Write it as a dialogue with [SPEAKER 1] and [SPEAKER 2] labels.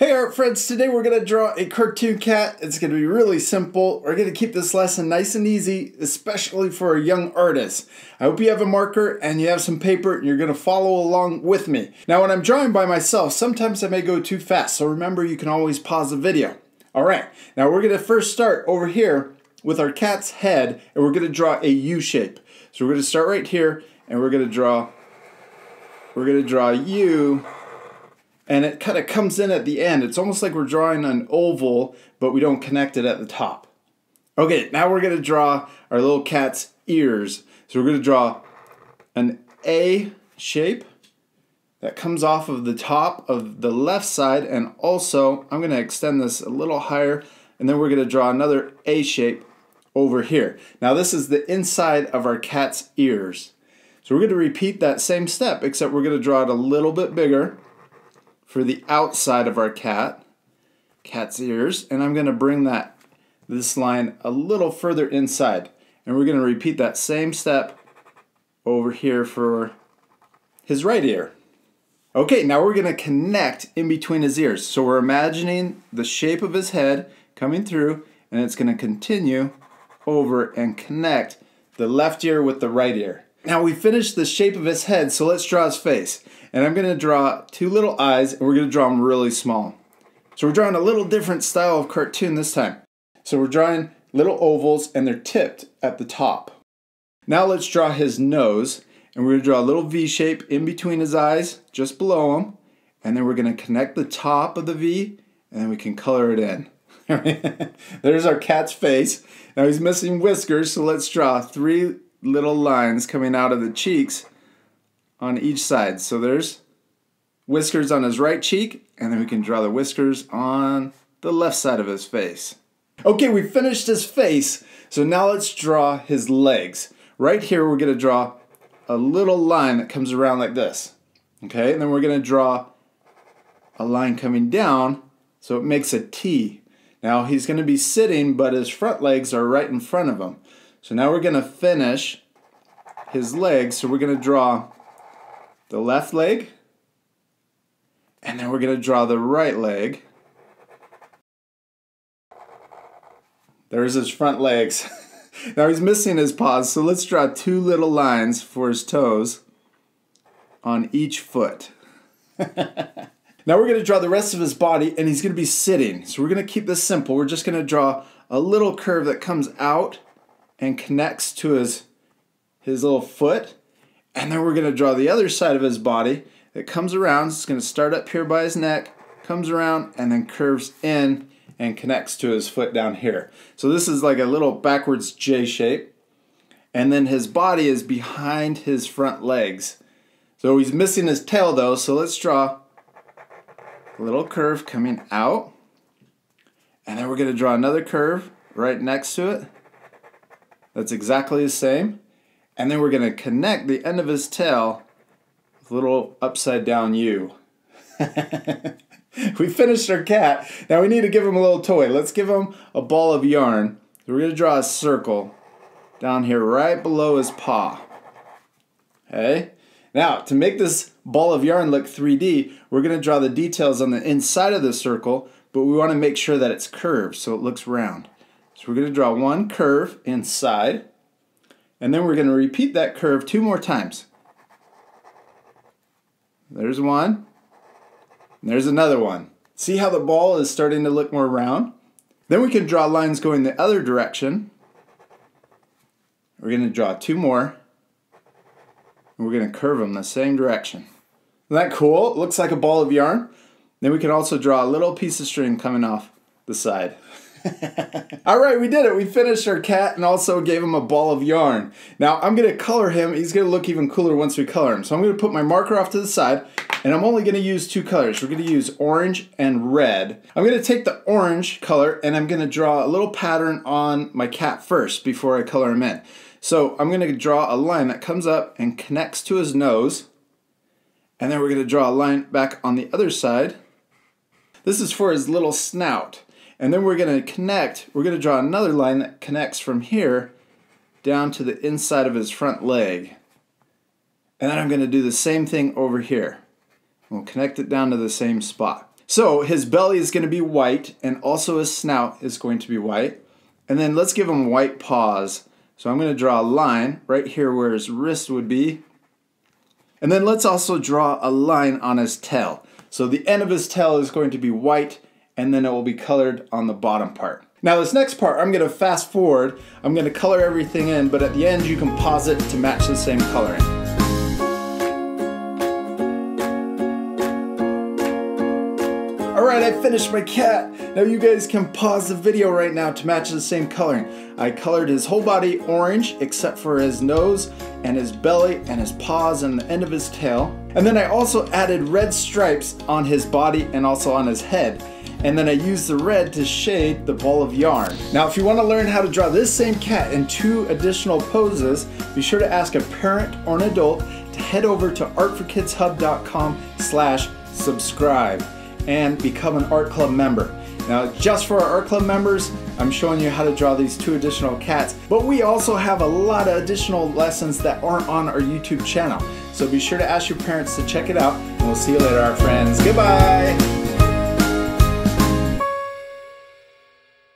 [SPEAKER 1] Hey art friends, today we're going to draw a cartoon cat. It's going to be really simple. We're going to keep this lesson nice and easy, especially for a young artist. I hope you have a marker and you have some paper and you're going to follow along with me. Now when I'm drawing by myself, sometimes I may go too fast, so remember you can always pause the video. Alright, now we're going to first start over here with our cat's head and we're going to draw a U shape. So we're going to start right here and we're going to draw, we're going to draw U and it kind of comes in at the end. It's almost like we're drawing an oval, but we don't connect it at the top. Okay, now we're going to draw our little cat's ears. So we're going to draw an A shape that comes off of the top of the left side and also I'm going to extend this a little higher and then we're going to draw another A shape over here. Now this is the inside of our cat's ears. So we're going to repeat that same step except we're going to draw it a little bit bigger for the outside of our cat, cat's ears, and I'm going to bring that this line a little further inside. And we're going to repeat that same step over here for his right ear. Okay, now we're going to connect in between his ears. So we're imagining the shape of his head coming through, and it's going to continue over and connect the left ear with the right ear. Now we finished the shape of his head, so let's draw his face. And I'm going to draw two little eyes, and we're going to draw them really small. So we're drawing a little different style of cartoon this time. So we're drawing little ovals, and they're tipped at the top. Now let's draw his nose, and we're going to draw a little V shape in between his eyes, just below him. And then we're going to connect the top of the V, and then we can color it in. There's our cat's face. Now he's missing whiskers, so let's draw three little lines coming out of the cheeks on each side. So there's whiskers on his right cheek, and then we can draw the whiskers on the left side of his face. Okay, we finished his face, so now let's draw his legs. Right here, we're gonna draw a little line that comes around like this. Okay, and then we're gonna draw a line coming down so it makes a T. Now he's gonna be sitting, but his front legs are right in front of him. So now we're going to finish his legs. So we're going to draw the left leg, and then we're going to draw the right leg. There's his front legs. now he's missing his paws, so let's draw two little lines for his toes on each foot. now we're going to draw the rest of his body, and he's going to be sitting. So we're going to keep this simple. We're just going to draw a little curve that comes out and connects to his, his little foot. And then we're going to draw the other side of his body. It comes around, it's going to start up here by his neck, comes around, and then curves in and connects to his foot down here. So this is like a little backwards J shape. And then his body is behind his front legs. So he's missing his tail though, so let's draw a little curve coming out. And then we're going to draw another curve right next to it. That's exactly the same. And then we're going to connect the end of his tail with a little upside down U. we finished our cat. Now we need to give him a little toy. Let's give him a ball of yarn. So we're going to draw a circle down here right below his paw. Okay? Now, to make this ball of yarn look 3D, we're going to draw the details on the inside of the circle, but we want to make sure that it's curved so it looks round. So we're going to draw one curve inside, and then we're going to repeat that curve two more times. There's one, there's another one. See how the ball is starting to look more round? Then we can draw lines going the other direction. We're going to draw two more, and we're going to curve them the same direction. Isn't that cool? It looks like a ball of yarn. Then we can also draw a little piece of string coming off the side. All right, we did it. We finished our cat and also gave him a ball of yarn. Now I'm gonna color him. He's gonna look even cooler once we color him. So I'm gonna put my marker off to the side and I'm only gonna use two colors. We're gonna use orange and red. I'm gonna take the orange color and I'm gonna draw a little pattern on my cat first before I color him in. So I'm gonna draw a line that comes up and connects to his nose. And then we're gonna draw a line back on the other side. This is for his little snout. And then we're going to connect, we're going to draw another line that connects from here down to the inside of his front leg. And then I'm going to do the same thing over here. We'll connect it down to the same spot. So his belly is going to be white and also his snout is going to be white. And then let's give him white paws. So I'm going to draw a line right here where his wrist would be. And then let's also draw a line on his tail. So the end of his tail is going to be white and then it will be colored on the bottom part. Now this next part, I'm gonna fast forward. I'm gonna color everything in, but at the end you can pause it to match the same coloring. Alright, I finished my cat. Now you guys can pause the video right now to match the same coloring. I colored his whole body orange except for his nose and his belly and his paws and the end of his tail. And then I also added red stripes on his body and also on his head and then I use the red to shade the ball of yarn. Now if you want to learn how to draw this same cat in two additional poses, be sure to ask a parent or an adult to head over to artforkidshub.com slash subscribe and become an art club member. Now, just for our art club members, I'm showing you how to draw these two additional cats, but we also have a lot of additional lessons that aren't on our YouTube channel. So be sure to ask your parents to check it out, and we'll see you later, our friends. Goodbye!